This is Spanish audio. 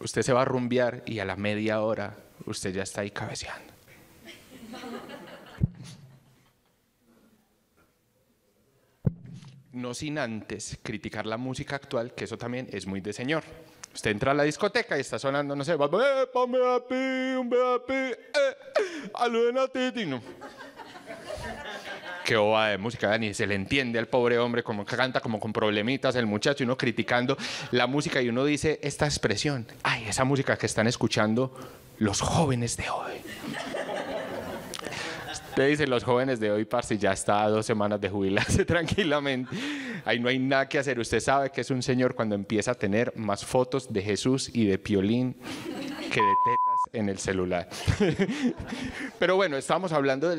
Usted se va a rumbear y a la media hora usted ya está ahí cabeceando. No sin antes criticar la música actual, que eso también es muy de señor. Usted entra a la discoteca y está sonando, no sé, va, eh, ponme a pi, un pi, eh, a Titino. Qué boba de música, ni se le entiende al pobre hombre como canta como con problemitas el muchacho y uno criticando la música y uno dice esta expresión, ay, esa música que están escuchando los jóvenes de hoy. Usted dice los jóvenes de hoy, parce, ya está a dos semanas de jubilarse tranquilamente. Ahí no hay nada que hacer. Usted sabe que es un señor cuando empieza a tener más fotos de Jesús y de Piolín que de tetas en el celular. Pero bueno, estamos hablando del